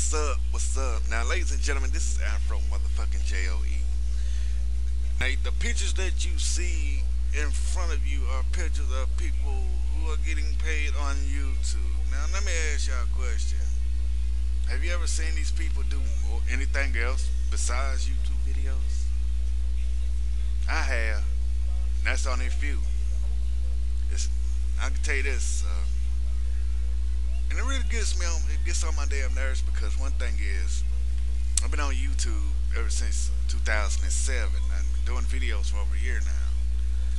What's up? What's up? Now, ladies and gentlemen, this is Afro motherfucking J-O-E. Now, the pictures that you see in front of you are pictures of people who are getting paid on YouTube. Now, let me ask y'all a question. Have you ever seen these people do anything else besides YouTube videos? I have. And that's only a few. It's, I can tell you this. Uh, and it really gets me on it gets on my damn nerves because one thing is I've been on YouTube ever since 2007. I've been doing videos for over a year now.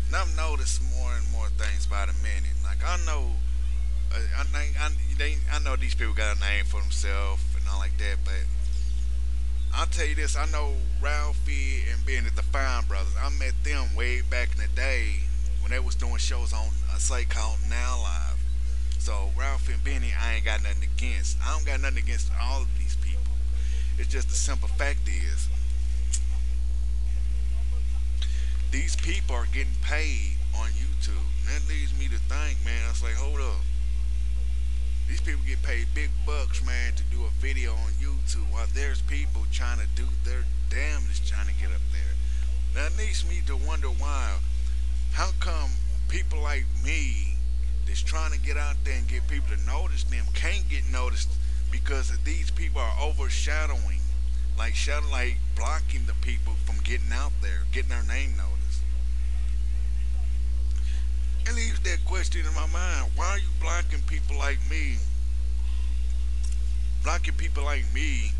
And I've noticed more and more things by the minute. Like I know uh, I, I, I, they, I know these people got a name for themselves and all like that, but I'll tell you this, I know Ralphie and Benny at the Fine Brothers, I met them way back in the day when they was doing shows on a site called Now Live. So Ralph and Benny, I ain't got nothing against. I don't got nothing against all of these people. It's just the simple fact is, these people are getting paid on YouTube. And that leads me to think, man, I was like, hold up. These people get paid big bucks, man, to do a video on YouTube while there's people trying to do their damnedest trying to get up there. That leads me to wonder why. How come people like me that's trying to get out there and get people to notice them can't get noticed because these people are overshadowing, like shadow, like blocking the people from getting out there, getting their name noticed. It leaves that question in my mind: Why are you blocking people like me? Blocking people like me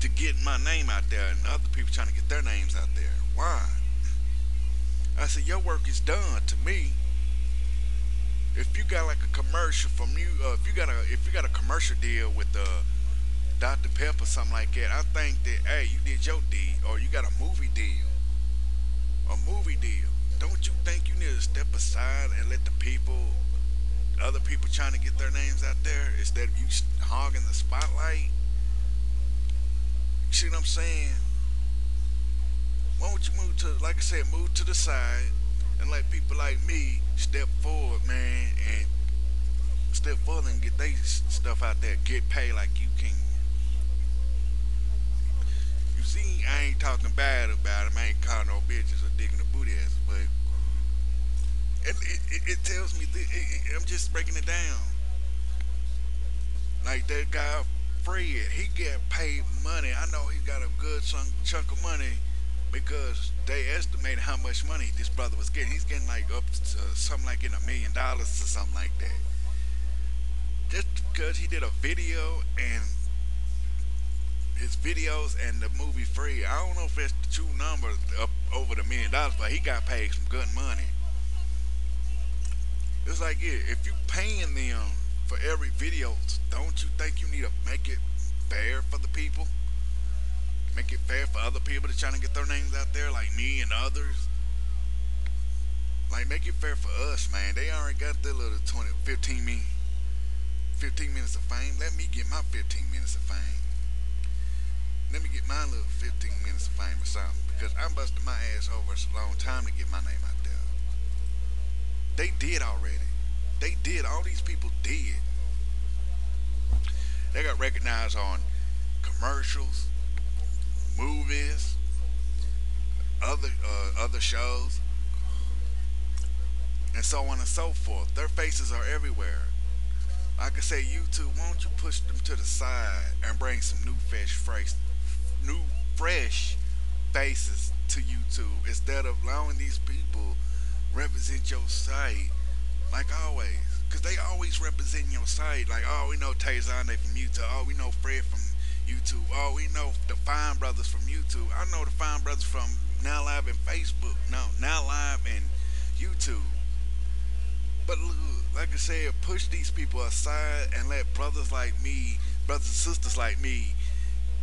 to get my name out there, and other people trying to get their names out there. Why? I said, your work is done to me if you got like a commercial from you, uh, if you got a if you got a commercial deal with uh, Dr. Pepper or something like that, I think that hey, you did your deal, or you got a movie deal, a movie deal. Don't you think you need to step aside and let the people, other people trying to get their names out there, instead of you hogging the spotlight? You see what I'm saying? Why don't you move to, like I said, move to the side and let people like me step forward, man, and step forward and get their stuff out there, get paid like you can. You see, I ain't talking bad about him. I ain't calling no bitches or digging the booty ass, but it, it, it tells me, th- it, I'm just breaking it down. Like that guy, Fred, he get paid money. I know he got a good chunk of money because they estimated how much money this brother was getting. He's getting like up to something like in a million dollars or something like that. Just because he did a video and his videos and the movie Fred. I don't know if it's the true number up over the million dollars, but he got paid some good money. It's like yeah, if you paying them for every video, don't you think you need to make it fair for the people? Make it fair for other people to trying to get their names out there, like me and others. Like, make it fair for us, man. They already got their little 20, 15, me, 15 minutes of fame. Let me get my 15 minutes of fame. Let me get my little 15 minutes of fame or something. Because I'm busting my ass over a long time to get my name out there. They did already. They did. All these people did. They got recognized on commercials, movies, other uh, other shows, and so on and so forth. Their faces are everywhere. I could say, YouTube, why don't you push them to the side and bring some new fresh, fresh, new fresh faces to YouTube instead of allowing these people represent your site like always. Cause they always represent your site. Like, oh, we know Tay Zonday from YouTube. Oh, we know Fred from YouTube. Oh, we know the Fine Brothers from YouTube. I know the Fine Brothers from Now Live and Facebook. No, Now Live and YouTube. But like I said, push these people aside and let brothers like me, brothers and sisters like me,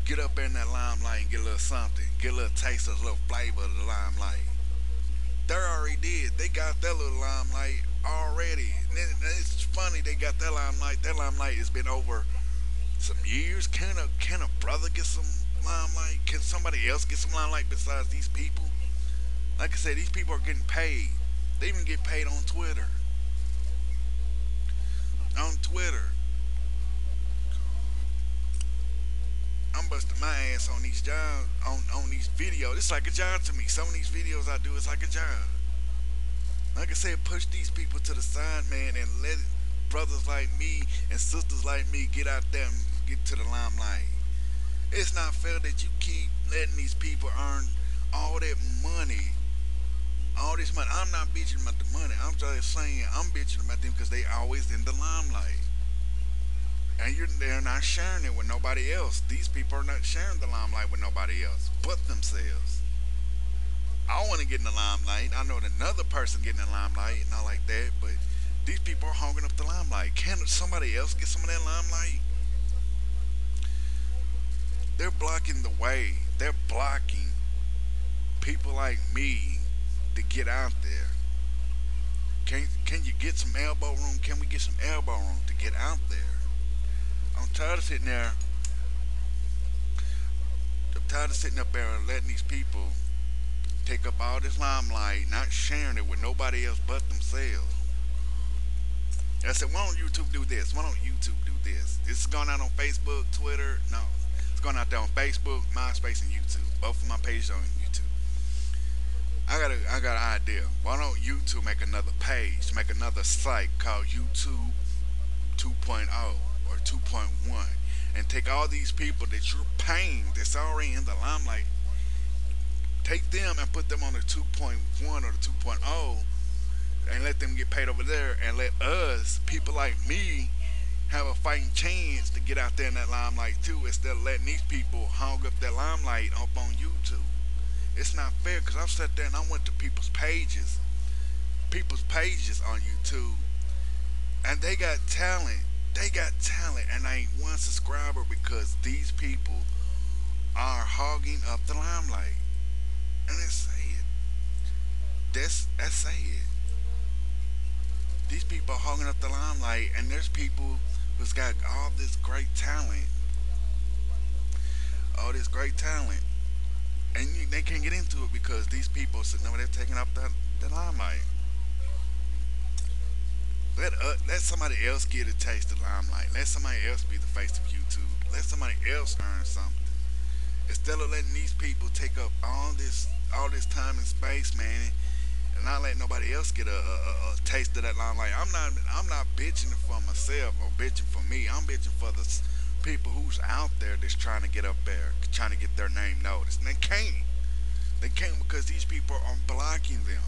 get up in that limelight and get a little something, get a little taste of a little flavor of the limelight. They already did. They got that little limelight already. And it's funny they got that limelight. That limelight has been over some years? Can a can a brother get some limelight? Can somebody else get some limelight besides these people? Like I said, these people are getting paid. They even get paid on Twitter. On Twitter. I'm busting my ass on these jobs, on, on these videos. It's like a job to me. Some of these videos I do, it's like a job. Like I said, push these people to the side, man, and let brothers like me and sisters like me get out there and get to the limelight. It's not fair that you keep letting these people earn all that money. All this money. I'm not bitching about the money. I'm just saying I'm bitching about them because they always in the limelight. And you're they're not sharing it with nobody else. These people are not sharing the limelight with nobody else but themselves. I want to get in the limelight. I know another person getting in the limelight, and not like that, but these people are hogging up the limelight. Can somebody else get some of that limelight? They're blocking the way. They're blocking people like me to get out there. Can can you get some elbow room? Can we get some elbow room to get out there? I'm tired of sitting there. I'm tired of sitting up there and letting these people take up all this limelight, not sharing it with nobody else but themselves. I said, why don't YouTube do this? Why don't YouTube do this? This is going out on Facebook, Twitter. No, going out there on Facebook, MySpace, and YouTube. Both of my pages on YouTube. I got a, I got an idea. Why don't YouTube make another page, make another site called YouTube 2.0 or 2.1, and take all these people that you're paying that's already in the limelight, take them and put them on the 2.1 or the 2.0 and let them get paid over there and let us, people like me, have a fighting chance to get out there in that limelight too instead of letting these people hog up that limelight up on YouTube. It's not fair because I've sat there and I went to people's pages, people's pages on YouTube, and they got talent. They got talent, and I ain't one subscriber because these people are hogging up the limelight. And that's sad. That's that's sad these people are hogging up the limelight, and there's people who's got all this great talent, all this great talent, and you, they can't get into it because these people sitting over there taking up the, the limelight. Let uh, let somebody else get a taste of limelight. Let somebody else be the face of YouTube. Let somebody else earn something. Instead of letting these people take up all this all this time and space, man, and not let nobody else get a, a, a, taste of that limelight. I'm not I'm not bitching for myself or bitching for me. I'm bitching for the people who's out there that's trying to get up there, trying to get their name noticed. And they can't. They can't because these people are blocking them.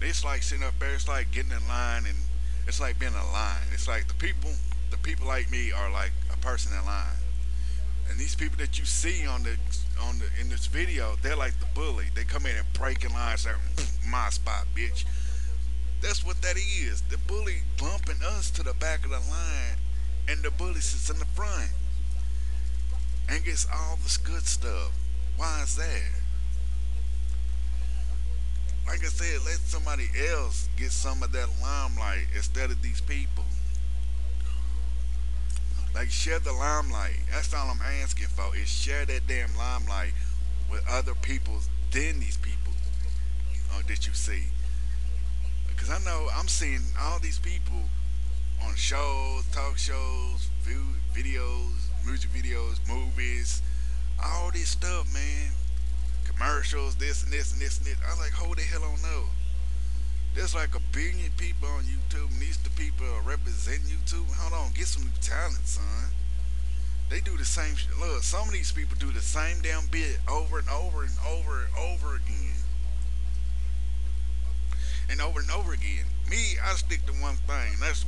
It's like sitting up there. It's like getting in line, and it's like being in line. It's like the people, the people like me are like a person in line. And these people that you see on the on the in this video, they're like the bully. They come in and break in line, say, mm, "My spot, bitch." That's what that is. The bully bumping us to the back of the line, and the bully sits in the front and gets all this good stuff. Why is that? Like I said, let somebody else get some of that limelight instead of these people. Like share the limelight. That's all I'm asking for is share that damn limelight with other people than these people uh, that you see. Because I know I'm seeing all these people on shows, talk shows, videos, music videos, movies, all this stuff, man. Commercials, this and this and this and this. I was like, hold the hell on no. There's like a billion people on YouTube, these the people representing YouTube. Hold on, get some new talent, son. They do the same shit. Look, some of these people do the same damn bit over and over and over and over again. And over and over again. Me, I stick to one thing. That's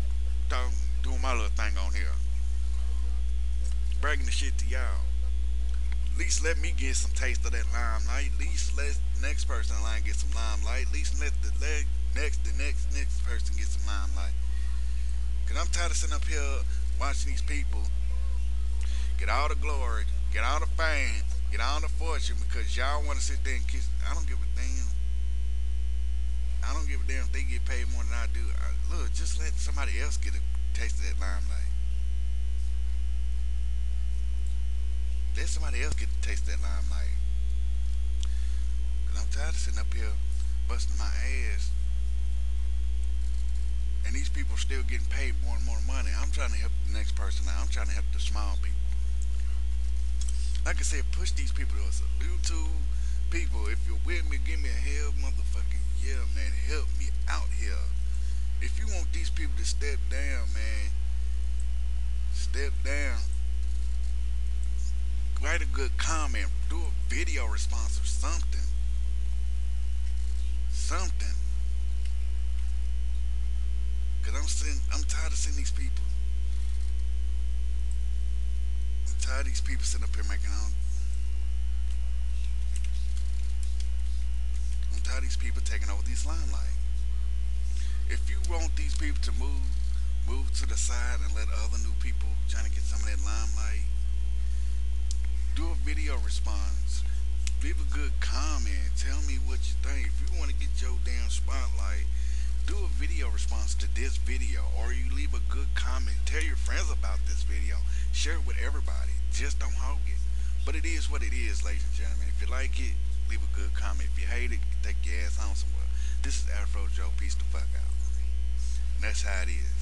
doing my little thing on here. Bragging the shit to y'all. At least let me get some taste of that limelight. At least let next person in line get some limelight. At least let the leg next, the next, next person get some limelight. Cause I'm tired of sitting up here watching these people get all the glory, get all the fame, get all the fortune because y'all want to sit there and kiss. I don't give a damn. I don't give a damn if they get paid more than I do. I, look, just let somebody else get a taste of that limelight. Let somebody else get to taste that limelight. Cause I'm tired of sitting up here busting my ass and these people are still getting paid more and more money. I'm trying to help the next person out. I'm trying to help the small people. like I said, push these people to us. YouTube people, if you're with me, give me a hell motherfucking yeah, man. Help me out here. If you want these people to step down, man, step down. Write a good comment. Do a video response or something. Something. Cause I'm seeing, I'm tired of seeing these people. I'm tired of these people sitting up here making all. I'm tired of these people taking over these limelight. If you want these people to move, move to the side and let other new people trying to get some of that limelight, do a video response. Leave a good comment. Tell me what you think. If you want to get your damn spotlight, do a video response to this video or you leave a good comment. Tell your friends about this video. Share it with everybody. Just don't hog it. But it is what it is, ladies and gentlemen. If you like it, leave a good comment. If you hate it, take your ass home somewhere. This is Afro Joe. Peace the fuck out. And that's how it is.